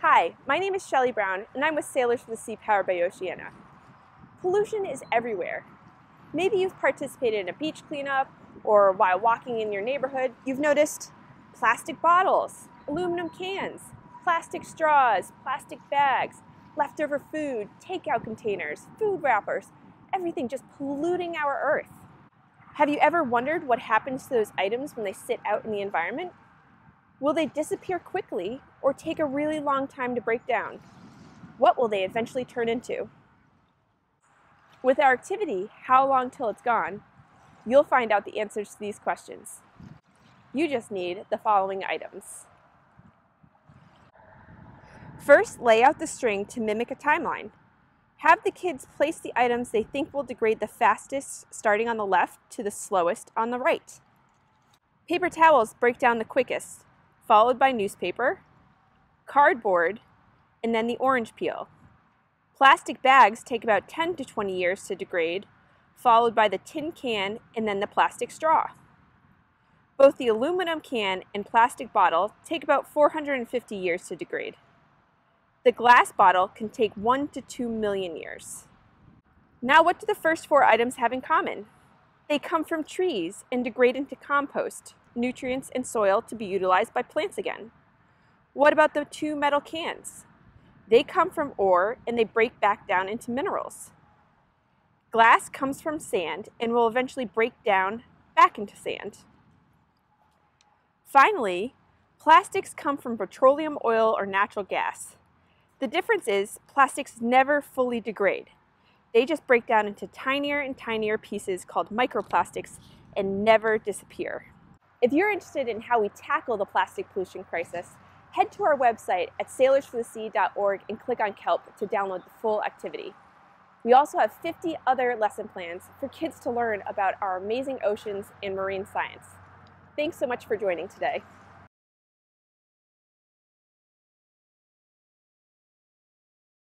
Hi, my name is Shelly Brown, and I'm with Sailors for the Sea powered by Oceana. Pollution is everywhere. Maybe you've participated in a beach cleanup, or while walking in your neighborhood, you've noticed plastic bottles, aluminum cans, plastic straws, plastic bags, leftover food, takeout containers, food wrappers, everything just polluting our earth. Have you ever wondered what happens to those items when they sit out in the environment? Will they disappear quickly or take a really long time to break down? What will they eventually turn into? With our activity, How Long Till It's Gone, you'll find out the answers to these questions. You just need the following items. First, lay out the string to mimic a timeline. Have the kids place the items they think will degrade the fastest starting on the left to the slowest on the right. Paper towels break down the quickest, followed by newspaper, cardboard, and then the orange peel. Plastic bags take about 10 to 20 years to degrade, followed by the tin can and then the plastic straw. Both the aluminum can and plastic bottle take about 450 years to degrade. The glass bottle can take 1 to 2 million years. Now what do the first four items have in common? They come from trees and degrade into compost, nutrients and soil to be utilized by plants again. What about the two metal cans? They come from ore and they break back down into minerals. Glass comes from sand and will eventually break down back into sand. Finally, plastics come from petroleum oil or natural gas. The difference is plastics never fully degrade. They just break down into tinier and tinier pieces called microplastics and never disappear. If you're interested in how we tackle the plastic pollution crisis, head to our website at sailorsforthesea.org and click on KELP to download the full activity. We also have 50 other lesson plans for kids to learn about our amazing oceans and marine science. Thanks so much for joining today.